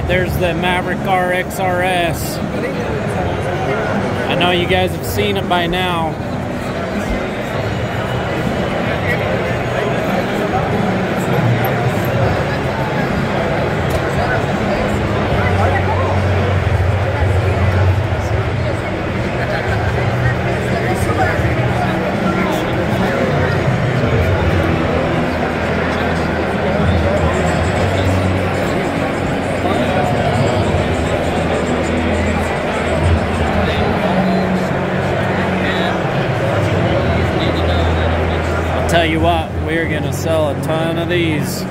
right, there's the Maverick R XRS. I know you guys have seen it by now. tell you what, we're going to sell a ton of these.